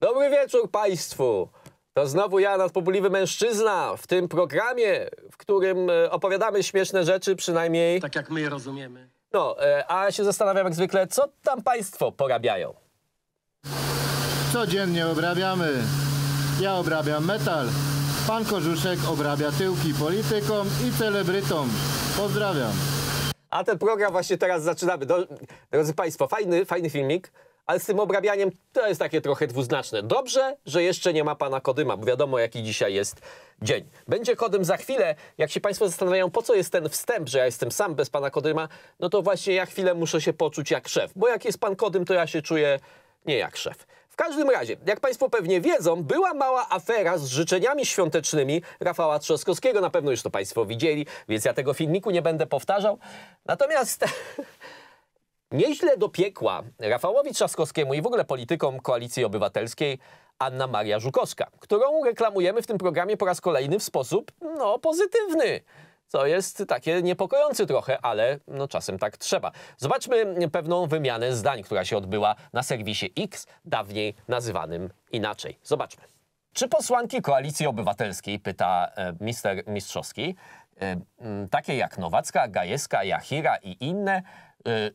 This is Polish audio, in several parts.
Dobry wieczór Państwu. To znowu ja, nadpopuliwy mężczyzna, w tym programie, w którym e, opowiadamy śmieszne rzeczy, przynajmniej. Tak jak my je rozumiemy. No, e, a się zastanawiam jak zwykle, co tam Państwo porabiają. Codziennie obrabiamy. Ja obrabiam metal. Pan Korzuszek obrabia tyłki politykom i celebrytom. Pozdrawiam. A ten program właśnie teraz zaczynamy. Do, drodzy Państwo, fajny, fajny filmik, ale z tym obrabianiem to jest takie trochę dwuznaczne. Dobrze, że jeszcze nie ma pana Kodyma, bo wiadomo jaki dzisiaj jest dzień. Będzie Kodym za chwilę. Jak się Państwo zastanawiają, po co jest ten wstęp, że ja jestem sam bez pana Kodyma, no to właśnie ja chwilę muszę się poczuć jak szef. Bo jak jest pan Kodym, to ja się czuję nie jak szef. W każdym razie, jak Państwo pewnie wiedzą, była mała afera z życzeniami świątecznymi Rafała Trzaskowskiego. Na pewno już to Państwo widzieli, więc ja tego filmiku nie będę powtarzał. Natomiast nieźle do piekła Rafałowi Trzaskowskiemu i w ogóle politykom Koalicji Obywatelskiej Anna Maria Żukowska, którą reklamujemy w tym programie po raz kolejny w sposób, no, pozytywny. Co jest takie niepokojące trochę, ale no czasem tak trzeba. Zobaczmy pewną wymianę zdań, która się odbyła na serwisie X, dawniej nazywanym inaczej. Zobaczmy. Czy posłanki Koalicji Obywatelskiej, pyta e, mister Mistrzowski, e, takie jak Nowacka, Gajewska, Jachira i inne, e,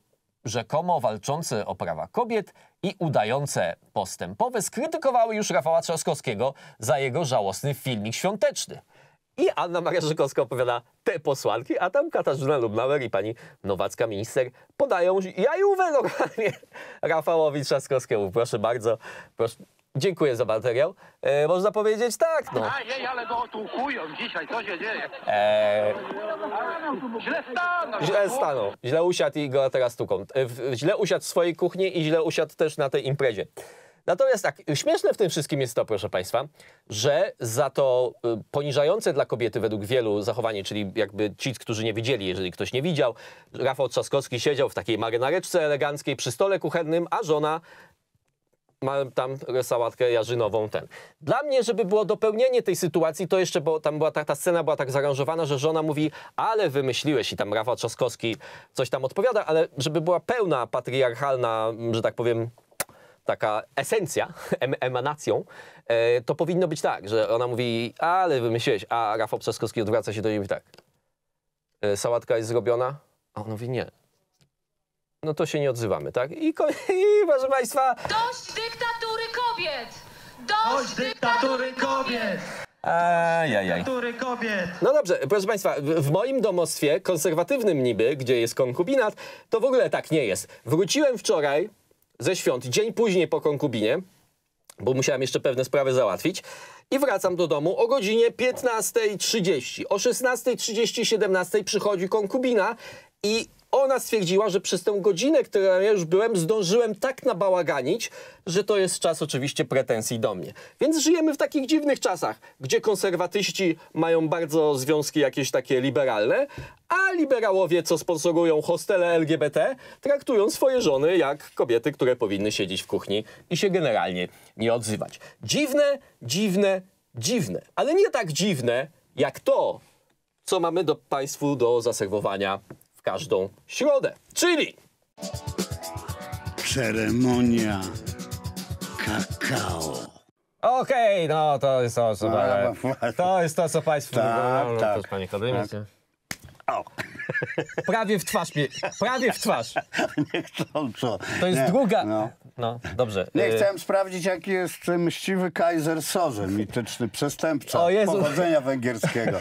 rzekomo walczące o prawa kobiet i udające postępowe, skrytykowały już Rafała Trzaskowskiego za jego żałosny filmik świąteczny. I Anna Maria Żykowska opowiada te posłanki, a tam Katarzyna Lubnauer i pani Nowacka minister podają jajówę normalnie Rafałowi Trzaskowskiemu. Proszę bardzo, proszę. Dziękuję za materiał. E, można powiedzieć tak, no. Ajej, ale go otłukują dzisiaj, co się dzieje? E, Źle staną. źle stanął, źle usiadł i go teraz tuką. E, w- źle usiadł w swojej kuchni i źle usiadł też na tej imprezie. Natomiast tak, śmieszne w tym wszystkim jest to, proszę Państwa, że za to y, poniżające dla kobiety według wielu zachowanie, czyli jakby ci, którzy nie widzieli, jeżeli ktoś nie widział, Rafał Trzaskowski siedział w takiej marynareczce eleganckiej przy stole kuchennym, a żona ma tam sałatkę jarzynową ten. Dla mnie, żeby było dopełnienie tej sytuacji, to jeszcze, bo tam była ta, ta scena była tak zaaranżowana, że żona mówi, ale wymyśliłeś i tam Rafał Trzaskowski coś tam odpowiada, ale żeby była pełna patriarchalna, że tak powiem, taka esencja, em, emanacją, e, to powinno być tak, że ona mówi, ale wymyśliłeś, a Rafał Trzaskowski odwraca się do niej i mówi tak, e, sałatka jest zrobiona? A on mówi, nie. No to się nie odzywamy, tak? I, i proszę Państwa, Dość dyktatury kobiet! Chodź Dość dyktatury kobiet! Ajajaj. Dyktatury kobiet! No dobrze, proszę Państwa, w, w moim domostwie, konserwatywnym niby, gdzie jest konkubinat, to w ogóle tak nie jest. Wróciłem wczoraj ze świąt, dzień później po konkubinie, bo musiałem jeszcze pewne sprawy załatwić. I wracam do domu o godzinie 15.30. O 16.30, 17.00 przychodzi konkubina i ona stwierdziła, że przez tę godzinę, którą ja już byłem, zdążyłem tak nabałaganić, że to jest czas oczywiście pretensji do mnie. Więc żyjemy w takich dziwnych czasach, gdzie konserwatyści mają bardzo związki jakieś takie liberalne, a liberałowie, co sponsorują hostele LGBT, traktują swoje żony jak kobiety, które powinny siedzieć w kuchni i się generalnie nie odzywać. Dziwne, dziwne, dziwne. Ale nie tak dziwne jak to, co mamy do Państwu do zaserwowania w każdą środę. Czyli Ceremonia kakao. Okej, no to jest to, co, No, właśnie. to jest to, co Państwu... Tak, no, tak. proszę, Panie Akademie, O, Prawie w twarz, mi- prawie w twarz. niechcąco. To jest Nie, druga... No. No, dobrze. Nie, Y, chciałem sprawdzić, jaki jest mściwy Kaiser Soze, mityczny przestępca O Jezu. pochodzenia węgierskiego.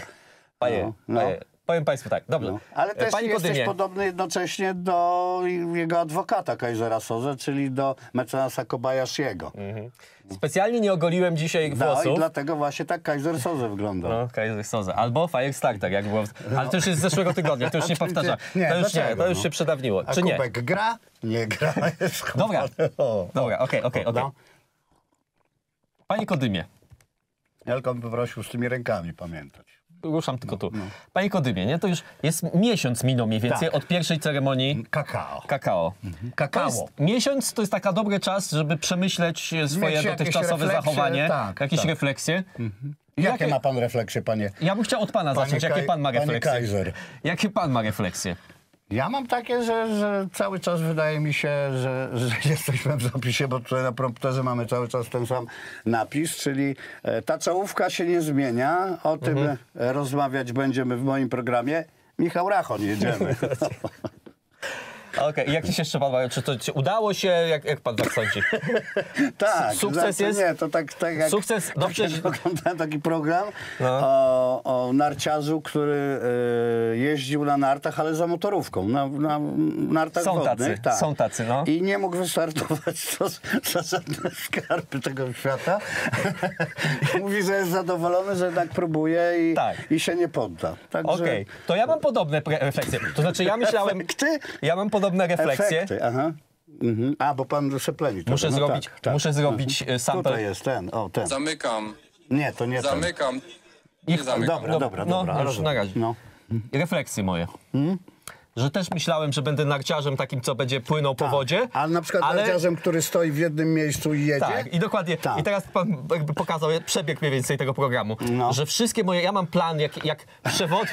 Panie, No, no. panie, powiem Państwu tak, dobrze. No. Ale też Pani jesteś Kodymie, podobny jednocześnie do jego adwokata Kaisera Soze, czyli do mecenasa Kobayashiego. specjalnie nie ogoliłem dzisiaj No i włosów. dlatego właśnie tak Kaiser Soze wygląda. No, Kaiser Soze. Albo Firestarter, jak było. w- Ale to już jest z zeszłego tygodnia, to już nie powtarza. Nie, to już nie, to już no? się przedawniło. A Czy nie? Kubek gra? Nie gra. Dobra. Dobra, okej, okej, okej. No. Panie Kodymie, tylko bym poprosił z tymi rękami pamiętać. Ruszam tylko No, tu. Panie Kodymie, nie? To już jest miesiąc minął mniej więcej Tak. od pierwszej ceremonii Kakao. kakao. To Kakao. jest, miesiąc to jest taki dobry czas, żeby przemyśleć swoje Mieć jakieś dotychczasowe refleksje, zachowanie, tak, jakieś tak. refleksje. Jakie ma pan refleksje, panie? Ja bym chciał od pana zacząć. Jakie pan ma refleksje? Jakie pan ma refleksje? Ja mam takie, że, że cały czas wydaje mi się, że, że jesteśmy w zapisie, bo tutaj na prompterze mamy cały czas ten sam napis, czyli e, ta czołówka się nie zmienia. O tym Mhm. e, rozmawiać będziemy w moim programie. Michał Rachon, jedziemy. Okej, jak ci się jeszcze podoba? Czy to ci udało się? Jak, jak pan tak sądzi? tak. Sukces za- jest? Nie, to tak, tak jak, Sukces, tak dobrze, jak że- oglądałem taki program No. o, o narciarzu, który e, jeździł na nartach, ale za motorówką, na, na nartach Są tacy, wodnych. tak. są tacy, no. I nie mógł wystartować za, za żadne skarby tego świata. Mówi, że jest zadowolony, że jednak próbuje i, Tak. i się nie podda. Także Okej, to ja mam podobne refleksje. To znaczy ja myślałem... Ja mam podobne refleksje. efekty. Aha. Mhm. A, bo pan trochę. Muszę No zrobić, tak, tak. muszę zrobić e, sample. Tutaj jest ten, o ten. Zamykam, Nie, to nie ten. zamykam. Niech- Nie zamykam. Dobra, dobra, No, dobra. już rozumiem. na razie. No. refleksje moje. Że też myślałem, że będę narciarzem takim, co będzie płynął po Tak. wodzie. Ale na przykład ale... narciarzem, który stoi w jednym miejscu i jedzie. Tak, i dokładnie. Tak. I teraz pan jakby pokazał przebieg mniej więcej tego programu. No. Że wszystkie moje, ja mam plan jak, jak przewod...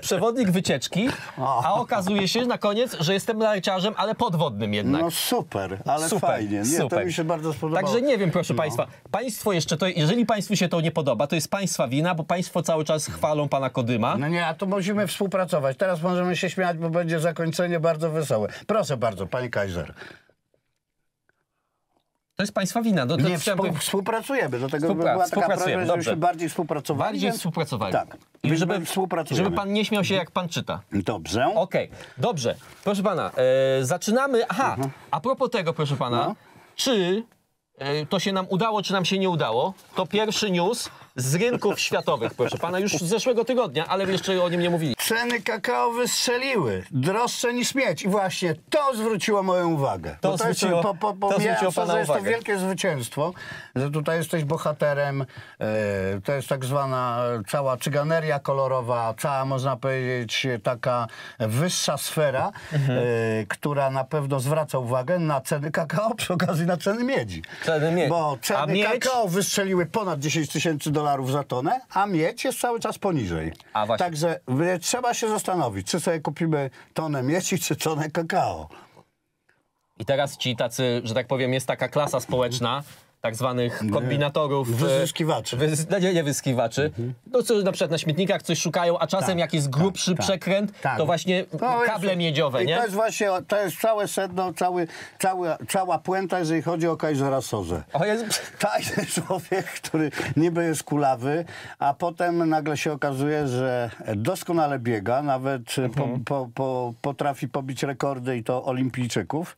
przewodnik wycieczki, a okazuje się na koniec, że jestem narciarzem, ale podwodnym jednak. No super, ale Super, fajnie. Nie, super. to mi się bardzo spodobało. Także nie wiem, proszę No. Państwa. Państwo jeszcze to, jeżeli Państwu się to nie podoba, to jest Państwa wina, bo Państwo cały czas chwalą Pana Kodyma. No nie, a to musimy współpracować. Teraz możemy się śmiać, bo będzie zakończenie bardzo wesołe. Proszę bardzo, pani Kaiser. To jest Państwa wina. No, to Nie, powiedzieć- współpracujemy, dlatego Współpra- była taka prośba, żebyśmy bardziej współpracowali. Bardziej więc- współpracowali. Tak. I żeby, żeby Pan nie śmiał się, jak Pan czyta. Dobrze. Okej, dobrze. Proszę pana, e, zaczynamy. Aha, a propos tego, proszę pana, No. czy e, to się nam udało, czy nam się nie udało? To pierwszy news z rynków światowych, proszę pana, już z zeszłego tygodnia, ale jeszcze o nim nie mówili. Ceny kakao wystrzeliły. Droższe niż miedź. I właśnie to zwróciło moją uwagę. To Bo zwróciło- jest, po, po, to pomijając zwróciło to, pana że jest to uwagę. wielkie zwycięstwo, że tutaj jesteś bohaterem. E, to jest tak zwana cała czyganeria kolorowa, cała można powiedzieć taka wyższa sfera, Mhm. e, która na pewno zwraca uwagę na ceny kakao przy okazji na ceny miedzi. Ceny miedzi. Bo A ceny miedź? kakao wystrzeliły ponad 10 tysięcy dolarów za tonę, a miedź jest cały czas poniżej. A właśnie. Także y, trzeba się zastanowić, czy sobie kupimy tonę miedzi, czy tonę kakao. I teraz ci tacy, że tak powiem, jest taka klasa społeczna, tak zwanych kombinatorów. e, Wyzyskiwaczy. No nie, nie wyzyskiwaczy. No co, na przykład na śmietnikach coś szukają, a czasem Tak, jak jest grubszy tak, przekręt, tak. to właśnie To jest- kable miedziowe, i nie? To jest właśnie, to jest całe sedno, cały, cały, cała puenta, jeżeli chodzi o Kajzera Sozę. O Jezu. Tajny człowiek, który niby jest kulawy, a potem nagle się okazuje, że doskonale biega, nawet po, po, po, potrafi pobić rekordy i to olimpijczyków.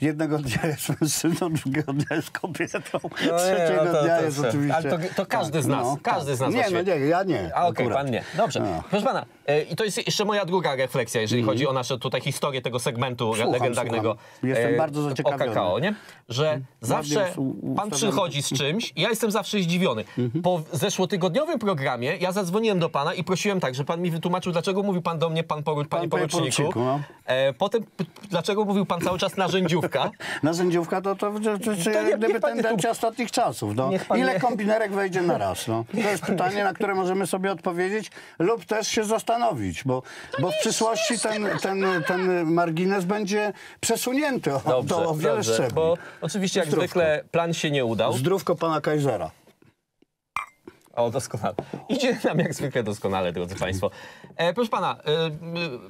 Jednego dnia jest mężczyzną, drugiego dnia jest kobietą, trzeciego no to- dnia to jest oczywiście... Ale to- to każdy z nas, każdy z nas Nie, no nie, ja nie. A okej, akurat. pan nie. Dobrze. No. Proszę pana, e, i to jest jeszcze moja druga refleksja, jeżeli chodzi o naszą tutaj historię tego segmentu. Słucham, legendarnego. słucham. Jestem e, bardzo O zaciekawiony. Mhm. kakao, nie? Że zawsze jest u- pan przychodzi z czymś i ja jestem zawsze zdziwiony. Mhm. Po zeszłotygodniowym programie ja zadzwoniłem do pana i prosiłem tak, że pan mi wytłumaczył, dlaczego mówił pan do mnie, pan poru, panie panie poruczniku. poruczniku, no. E, potem dlaczego mówił pan cały czas narzędziówka. Narzędziówka to, to, to, to, to nie- gdyby tendencja tu- ostatnich czasów. No. Ile nie- kombinerek wejdzie na raz? No? To jest pytanie, na które możemy sobie odpowiedzieć lub też się zastanowić, bo, bo w przyszłości ten, ten, ten margines będzie przesunięty o, Dobrze, to o wiele dobrze, szczebli. bo oczywiście jak Zdrówko. zwykle plan się nie udał. Zdrówko pana Kajzera. O, doskonale. Idzie nam jak zwykle doskonale, drodzy Państwo. E, proszę pana, e, e,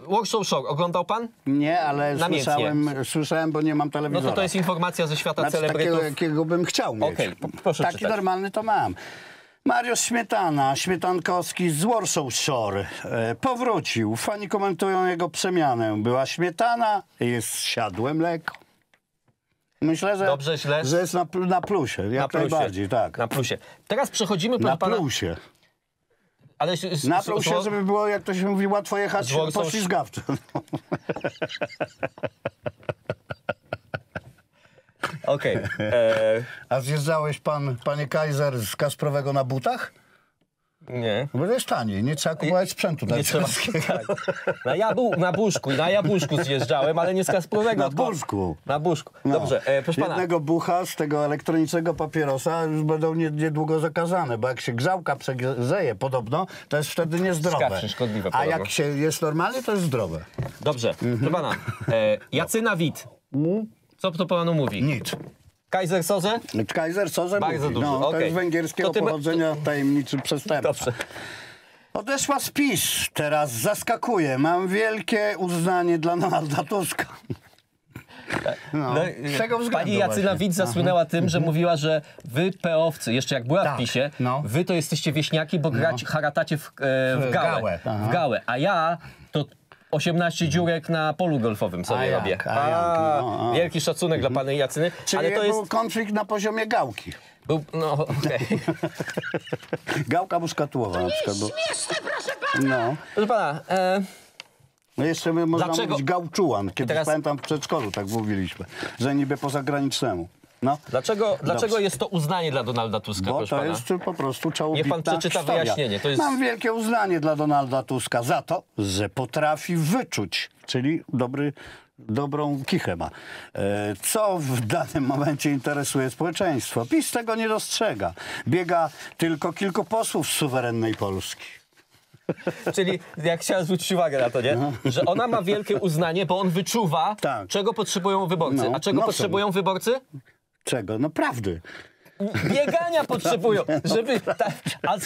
Warsaw Shore oglądał pan? Nie, ale Namiętnie. słyszałem, słyszałem, bo nie mam No telewizora. to to jest informacja ze świata Znaczy, celebrytów. takiego, jakiego bym chciał mieć. Po- proszę Taki czytać. normalny to mam. Mariusz Śmietana, Śmietankowski z Warsaw Shore e, powrócił. Fani komentują jego przemianę. Była śmietana, jest siadłe mleko. Myślę, że, Dobrze, źle? że jest na, na plusie, jak na plusie. najbardziej, tak. Na plusie. Teraz przechodzimy, Na pana... plusie. Ale, Na plusie, żeby było, jak to się mówi, łatwo jechać Z Warsaw- poślizgawczo. Okej. E, A zjeżdżałeś pan, panie Kaiser, z Kasprowego na butach? Nie. Bo to jest taniej, nie trzeba kupować sprzętu Nie trzeba tak. Na, jabu, na Buszku, na Jabłuszku zjeżdżałem, ale nie z Kasprowego. Na tylko- Buszku. Na Buszku. No. Dobrze, e, proszę pana. Jednego bucha z tego elektronicznego papierosa już będą nie- niedługo zakazane, bo jak się grzałka przegrzeje podobno, to jest wtedy niezdrowe. Skawczy, szkodliwe A podobno. jak się jest normalnie, to jest zdrowe. Dobrze, Mhm. proszę pana. E, Jacyna Wit. Co to panu mówi? Nic. Kaiser Soze? Kaiser co ze Bardzo mówi? dużo, No, to okej. jest węgierskiego To pochodzenia tajemniczy przestępca. Dobrze. Odeszła z PiS. Teraz zaskakuje. Mam wielkie uznanie dla Donalda Tuska. No. No, Z tego względu Pani Jacyna. Wit zasłynęła tym, że mówiła, że wy peowcy, jeszcze jak była Tak, w PiSie, no. wy to jesteście wieśniaki, bo grać haratacie w, e, w gałę. aha. W gałę. A ja to 18 dziurek na polu golfowym sobie A jak, robię. a jak, no, a. Wielki szacunek dla pani Jacyny. Czyli ale to był jest... konflikt na poziomie gałki. Był, no, okej. Gałka muszkatułowa na przykład. Bo... No. Proszę pana, e, no jeszcze my można Dlaczego- mówić gałczułan. Kiedyś teraz- pamiętam w przedszkolu tak mówiliśmy, że niby po zagranicznemu. No. dlaczego, dlaczego jest to uznanie dla Donalda Tuska, Bo to pana? jest po prostu czołobitna Niech pan przeczyta historia. wyjaśnienie, jest- Mam wielkie uznanie dla Donalda Tuska za to, że potrafi wyczuć, czyli dobry, dobrą kichę ma. E, Co w danym momencie interesuje społeczeństwo? PiS tego nie dostrzega. Biega tylko kilku posłów z suwerennej Polski. Czyli jak chciałem zwrócić uwagę na to, nie? Że ona ma wielkie uznanie, bo on wyczuwa, No. Tak. czego potrzebują wyborcy. No, A czego nocą. potrzebują wyborcy? Czego? No prawdy. Biegania potrzebują, żeby... Ta, a,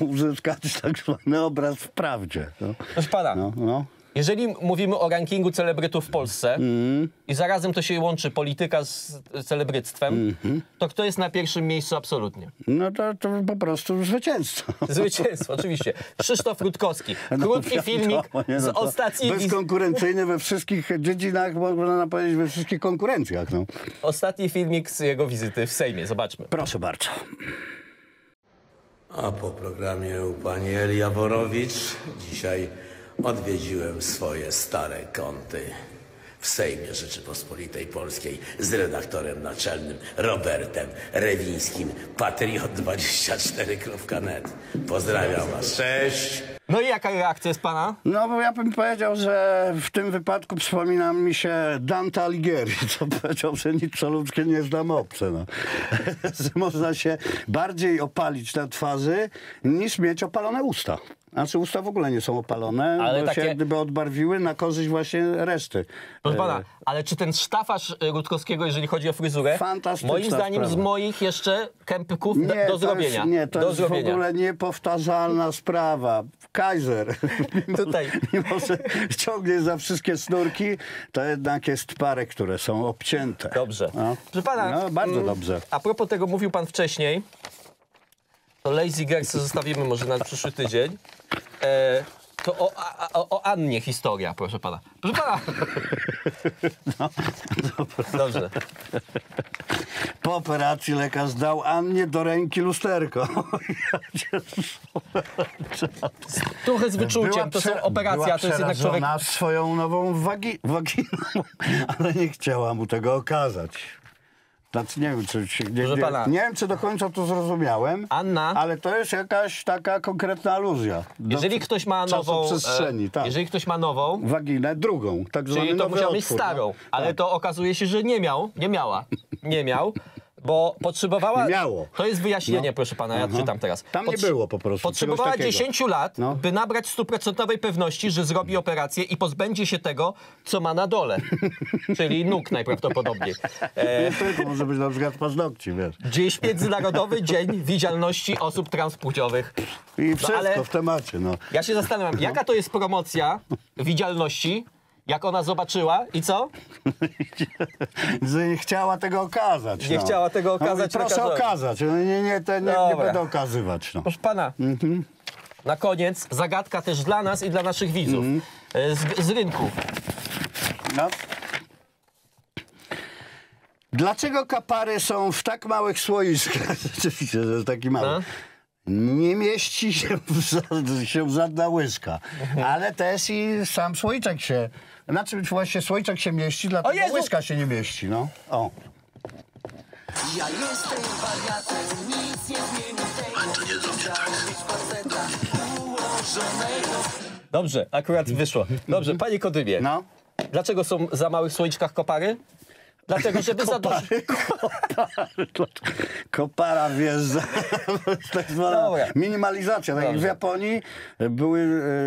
Uzyskać tak zwany obraz w prawdzie. No, proszę pana, no, no. Jeżeli mówimy o rankingu celebrytów w Polsce Mm. i zarazem to się łączy polityka z celebryctwem, Mhm. to kto jest na pierwszym miejscu absolutnie? no to, to po prostu zwycięstwo. Zwycięstwo, oczywiście. Krzysztof Rutkowski. Krótki No, filmik nie, z no to ostatniej, Bezkonkurencyjny we wszystkich dziedzinach, można powiedzieć, we wszystkich konkurencjach. No. ostatni filmik z jego wizyty w Sejmie. Zobaczmy. Proszę bardzo. A po programie u pani Eli Jaworowicz dzisiaj odwiedziłem swoje stare kąty w Sejmie Rzeczypospolitej Polskiej z redaktorem naczelnym Robertem Rewińskim, patriot24.net. Pozdrawiam was, cześć! No i jaka reakcja jest pana? No bo ja bym powiedział, że w tym wypadku przypomina mi się Dante Alighieri, co powiedział, że nic ludzkie nie znam obce. No. że można się bardziej opalić na twarzy niż mieć opalone usta. Znaczy usta w ogóle nie są opalone, Ale bo takie- się gdyby odbarwiły na korzyść właśnie reszty. Proszę E, pana, ale czy ten sztafaż y, Rutkowskiego, jeżeli chodzi o fryzurę, moim zdaniem z sprawa. moich jeszcze kępków do, Nie, do to zrobienia. Jest, nie, to do jest zrobienia. w ogóle niepowtarzalna sprawa. Kaiser, mimo, Tutaj. mimo że ciągnie za wszystkie sznurki, to jednak jest parę, które są obcięte. Dobrze. No, Proszę pana, no bardzo mm, dobrze. A propos tego mówił pan wcześniej, to Lazy Girls zostawimy może na przyszły tydzień. E, to o, a, o, o Annie historia, proszę pana. Proszę pana. No, Dobrze. Po operacji lekarz dał Annie do ręki lusterko. Trochę z wyczuciem, to są prze- operacje, była a to jest jednak człowiek... swoją nową wagi, waginą, ale nie chciała mu tego okazać. Znaczy nie wiem, czy, się- nie, Proszę nie, pana. nie wiem, czy do końca to zrozumiałem, Anna? ale to jest jakaś taka konkretna aluzja. do Jeżeli ktoś ma nową... przestrzeni, tak. Jeżeli ktoś ma nową, Waginę drugą, tak Czyli to musiał mieć otwór, starą, no. ale Tak. to okazuje się, że nie miał, nie miała, nie miał, bo potrzebowała... Nie miało. To jest wyjaśnienie, No. proszę pana, ja Aha. czytam teraz. Tam nie było po prostu Potrzebowała czegoś takiego. 10 lat, No. by nabrać stuprocentowej pewności, że zrobi operację i pozbędzie się tego, co ma na dole. Czyli nóg najprawdopodobniej. E, Nie tylko, może być na przykład paznokci, wiesz. dziś Międzynarodowy Dzień Widzialności Osób Transpłciowych. I wszystko ale- w temacie, no. Ja się zastanawiam, jaka to jest promocja widzialności, jak ona zobaczyła i co? Że nie chciała tego okazać. Nie no. chciała tego No, okazać proszę lekarzowi. okazać. No, Nie, nie, te, nie, nie będę okazywać. No. Proszę pana, Mhm. na koniec zagadka też dla nas i dla naszych widzów Mhm. E, z, z rynku. No. Dlaczego kapary są w tak małych słoiczkach? Rzeczywiście, że jest taki mały. No. Nie mieści się, w się żadna łyżka. Mhm. Ale też i sam słoiczek się... Znaczy właśnie słoiczek się mieści, dlatego Jezu! łyżka się nie mieści. No. O. Dobrze, akurat wyszło. Dobrze, panie Kodymie, No. dlaczego są za małych słoiczkach kopary? Dlatego, żeby za dużo... Kopara wjeżdża. tak zwana Dobra. minimalizacja. Tak jak w. Japonii były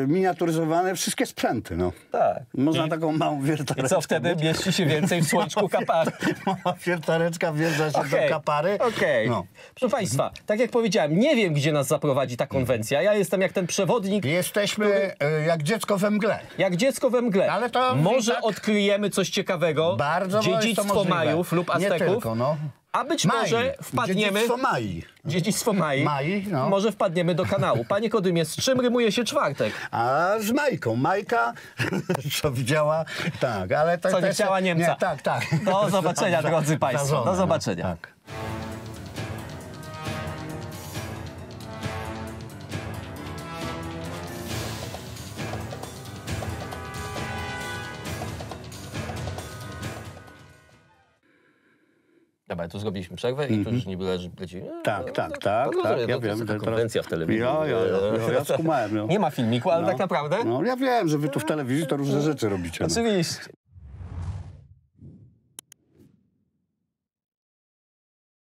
e, miniaturyzowane wszystkie sprzęty. No. Tak. Można I, taką małą I wiertareczkę. co wtedy? Mieści się więcej w słoiczku kapary. Mała wiertareczka wjeżdża się Okej, do kapary. Okej. No. Proszę Państwa, tak jak powiedziałem, nie wiem, gdzie nas zaprowadzi ta konwencja. Ja jestem jak ten przewodnik, Jesteśmy e, jak dziecko we mgle. jak dziecko we mgle. Ale to Może tak- odkryjemy coś ciekawego. Bardzo to Dziedzictwo możliwe. Majów lub Nie Azteków. tylko, no. A być Mai. może wpadniemy... Dziedzictwo Mai. Dziedzictwo Mai. Mai, no. Może wpadniemy do kanału. Panie Kodymie, z czym rymuje się czwartek? A z Majką. Majka, co widziała, tak, ale to Co, nie chciała Niemca? Nie, tak, tak. Do zobaczenia, drodzy Państwo. Do no. zobaczenia. Tak. Dobra, tu zrobiliśmy przerwę i tu już niby leży leci. Mhm. Tak, tak, no, tak, no, tak, ja to wiem, jest taka że teraz- konwencja w telewizji. Ja, ja, ja, ja, ja skumałem. Nie ma filmiku, ale No. tak naprawdę? No ja wiem, że wy tu w telewizji to różne rzeczy robicie. No. Oczywiście.